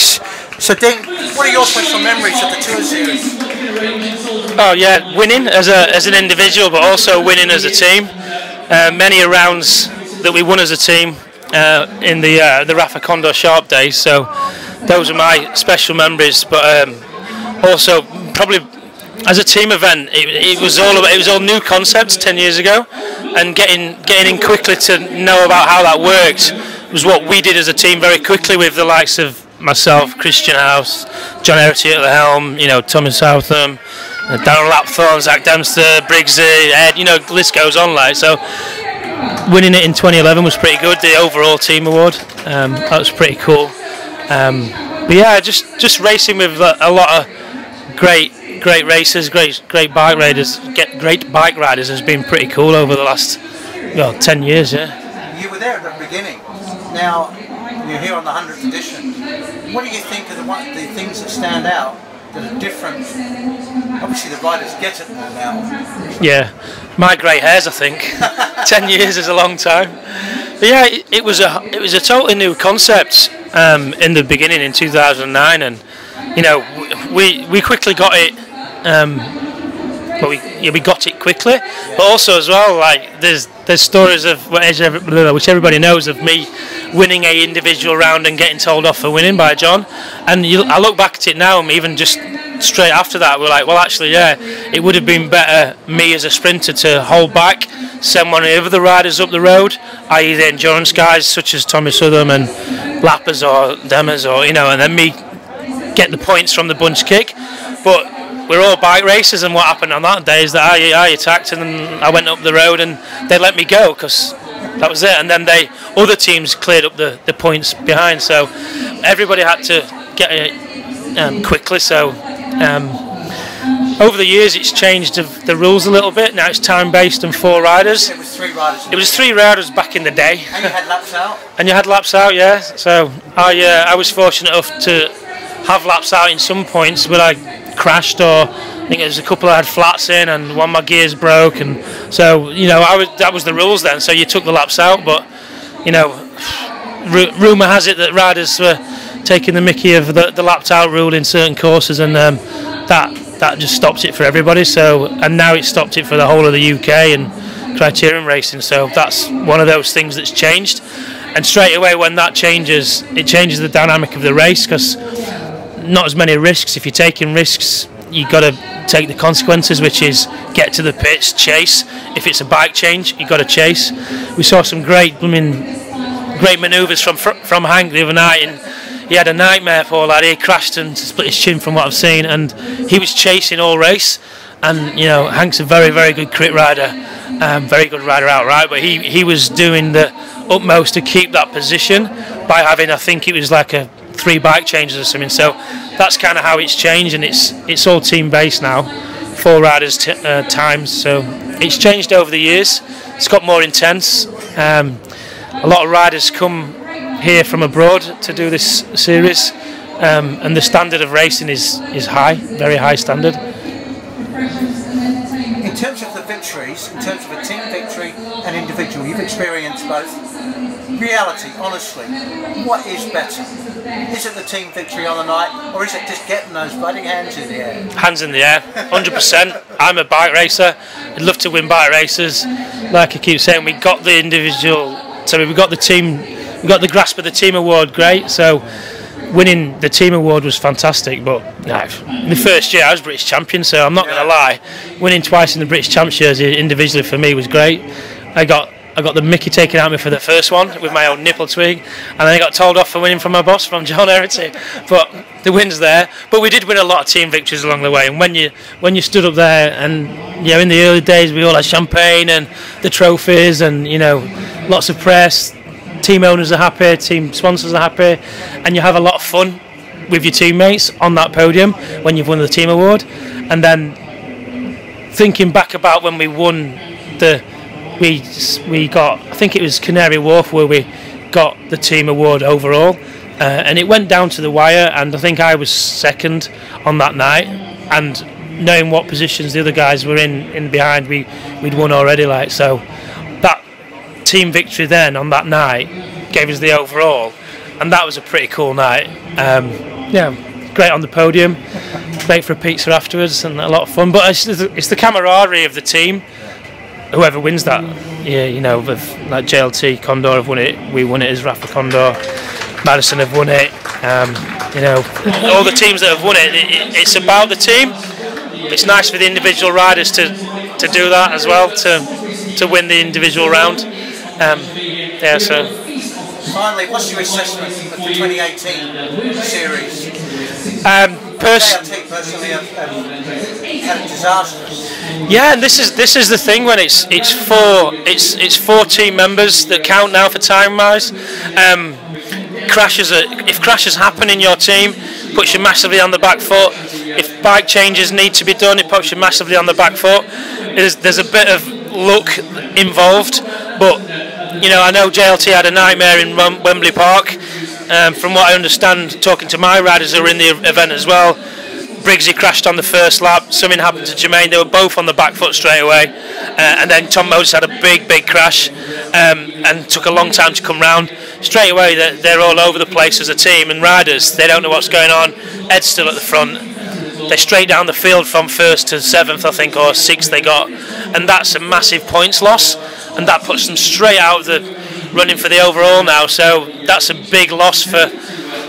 So, Dean, what are your special memories of the Tour Series? Oh yeah, winning as a as an individual, but also winning as a team. Uh, many rounds that we won as a team uh, in the uh, the Rapha Condor Sharp days. So those are my special memories. But um, also probably as a team event, it, it was all about, it was all new concepts ten years ago, and getting getting in quickly to know about how that worked was what we did as a team very quickly with the likes of myself, Kristian House, John Herety at the helm, you know, Thomas Southam, uh, Darren Lapthorne, Zach Dempster, Briggsy, Ed, you know, the list goes on like so. Winning it in 2011 was pretty good. The overall team award, um, that was pretty cool. Um, but yeah, just just racing with a lot of great great racers, great great bike riders, get great bike riders has been pretty cool over the last well 10 years. Yeah. You were there at the beginning. Now you're here on the 100th edition. What do you think are the, the things that stand out that are different? Obviously, the riders get it more now. Yeah, my grey hairs. I think ten years is a long time. But yeah, it, it, was a it was a totally new concept um, in the beginning in 2009, and you know we we quickly got it. Um, but we yeah, we got it quickly. But also as well, like there's there's stories of which everybody knows of me winning a individual round and getting told off for winning by John. And you, I look back at it now, and even just straight after that, we're like, well, actually, yeah, it would have been better me as a sprinter to hold back, send one of the other riders up the road, i.e. the endurance guys such as Tommy Southam and Lappers or Demers, or you know, and then me get the points from the bunch kick. But we're all bike racers, and what happened on that day is that I, I attacked and I went up the road and they let me go because that was it. And then they other teams cleared up the, the points behind, so everybody had to get it um, quickly. So um, over the years, it's changed the rules a little bit. Now it's time based and four riders. It was three riders. It was three riders back in the day. And you had laps out. and you had laps out, yeah. So I uh, I was fortunate enough to have laps out in some points, but I crashed or I think there's a couple I had flats in and one of my gears broke and so you know I was that was the rules then so you took the laps out but you know rumour has it that riders were taking the mickey of the, the lapped out rule in certain courses and um, that that just stopped it for everybody so and now it's stopped it for the whole of the UK and criterium racing so that's one of those things that's changed. And straight away when that changes it changes the dynamic of the race because not as many risks. If you're taking risks, you've got to take the consequences, which is get to the pits, chase. If it's a bike change, you've got to chase. We saw some great, I mean, great manoeuvres from from Hank the other night, and he had a nightmare. Poor lad, he crashed and split his chin from what I've seen, and he was chasing all race. And you know, Hank's a very, very good crit rider, um, very good rider outright. But he he was doing the utmost to keep that position by having, I think it was like a three bike changes or something. So that's kind of how it's changed, and it's it's all team based now, four riders uh, times. So it's changed over the years. It's got more intense. Um, a lot of riders come here from abroad to do this series, um, and the standard of racing is is high, very high standard. In terms of the victories, in terms of a team victory and individual, you've experienced both reality, honestly, what is better? Is it the team victory on the night, or is it just getting those bloody hands in the air? Hands in the air, 100%. I'm a bike racer. I'd love to win bike races. Like I keep saying, we got the individual, so we got the team, we got the grasp of the team award, great. So winning the team award was fantastic, but no, the first year I was British champion, so I'm not going to lie. Winning twice in the British champ jersey individually for me was great. I got I got the Mickey taken out of me for the first one with my own nipple twig, and then I got told off for winning from my boss, from John Herety. But the win's there. But we did win a lot of team victories along the way. And when you when you stood up there, and you know, in the early days, we all had champagne and the trophies, and you know, lots of press. Team owners are happy, team sponsors are happy, and you have a lot of fun with your teammates on that podium when you've won the team award. And then thinking back about when we won the we we got I think it was Canary Wharf where we got the team award overall, uh, and it went down to the wire, and I think I was second on that night, and knowing what positions the other guys were in in behind, we we'd won already. Like so, that team victory then on that night gave us the overall, and that was a pretty cool night. Um, yeah, great on the podium, great for a pizza afterwards, and a lot of fun. But it's, it's the camaraderie of the team. Whoever wins that, yeah, you know, with like JLT, Condor have won it. We won it as Rapha Condor. Madison have won it. Um, you know, all the teams that have won it, it, it's about the team. It's nice for the individual riders to to do that as well to to win the individual round. Um, yeah, so. Finally, what's your assessment of the 2018 series? Um, pers- personally have, have had a disastrous. Yeah, and this is this is the thing when it's it's four it's it's four team members that count now for time wise. Um, crashes are, if crashes happen in your team, puts you massively on the back foot. If bike changes need to be done, it puts you massively on the back foot. There's, there's a bit of luck involved, but you know I know JLT had a nightmare in Wembley Park. Um, from what I understand, talking to my riders who were in the event as well, Briggsy crashed on the first lap. Something happened to Jermaine. They were both on the back foot straight away, uh, and then Tom Moses had a big, big crash, um, and took a long time to come round. Straight away, they're, they're all over the place as a team, and riders they don't know what's going on. Ed's still at the front. They're straight down the field from first to seventh, I think, or sixth they got, and that's a massive points loss, and that puts them straight out of the running for the overall now. So that's a big loss for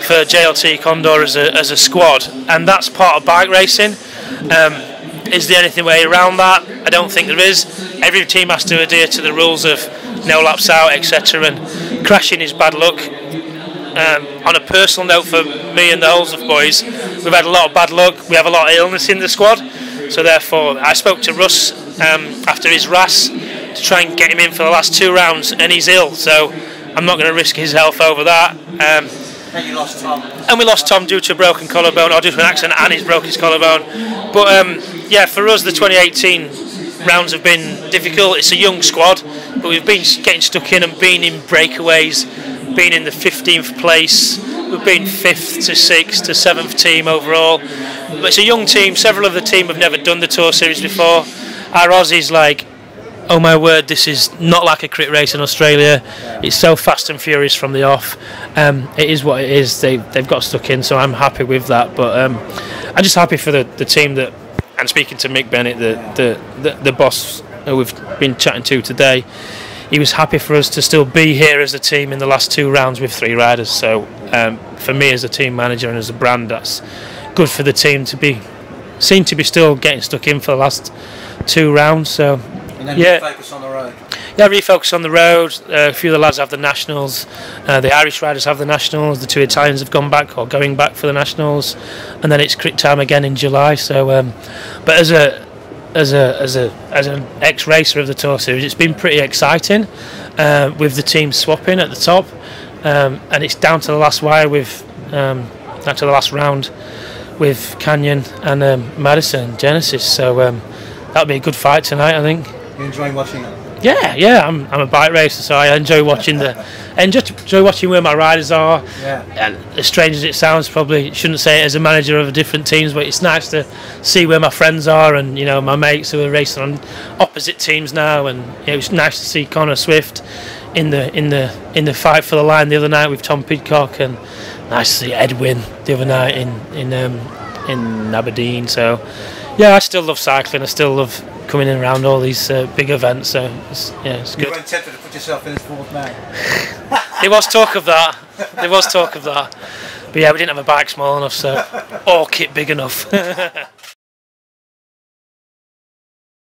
for JLT Condor as a, as a squad, and that's part of bike racing. Um, is there anything way around that? I don't think there is. Every team has to adhere to the rules of no laps out, etc. And crashing is bad luck. Um, on a personal note for me and the Holdsworth boys, we've had a lot of bad luck. We have a lot of illness in the squad, so therefore I spoke to Russ um, after his RAS to try and get him in for the last two rounds, and he's ill. So I'm not going to risk his health over that. Um, And you lost Tom. and we lost Tom due to a broken collarbone, or due to an accident, and he's broke his collarbone. But um, yeah, for us, the 2018 rounds have been difficult. It's a young squad, but we've been getting stuck in and been in breakaways, been in the 15th place. We've been 5th to 6th to 7th team overall. But it's a young team. Several of the team have never done the Tour Series before. Our Aussies, like, oh my word, this is not like a crit race in Australia. It's so fast and furious from the off. Um, it is what it is. They they've got stuck in, so I'm happy with that. But um, I'm just happy for the, the team that. And speaking to Mick Bennett, the the, the, the boss who we've been chatting to today, he was happy for us to still be here as a team in the last two rounds with three riders. So um, for me as a team manager and as a brand, that's good for the team to be seen to be still getting stuck in for the last two rounds. So And then Yeah. focus on the road. yeah, refocus on the road. Uh, a few of the lads have the nationals. Uh, the Irish riders have the nationals. The two Italians have gone back or going back for the nationals, and then it's crit time again in July. So, um, but as a as a as a as an ex racer of the Tour Series, it's been pretty exciting uh, with the teams swapping at the top, um, and it's down to the last wire with um, down to the last round with Canyon and um, Madison Genesis. So um, that'll be a good fight tonight, I think. You enjoying watching it? Yeah, yeah, I'm, I'm a bike racer, so I enjoy watching the, and just enjoy watching where my riders are. Yeah. And as strange as it sounds, probably shouldn't say it as a manager of different teams, but it's nice to see where my friends are and you know my mates who are racing on opposite teams now, and you know, it's nice to see Connor Swift in the in the in the fight for the line the other night with Tom Pidcock, and nice to see Edwin the other night in in um, in Aberdeen. So yeah, I still love cycling. I still love coming in around all these uh, big events. So it's, yeah, it's You good. weren't tempted to put yourself in as fourth man. There was talk of that. There was talk of that. But yeah, we didn't have a bike small enough, so or kit big enough.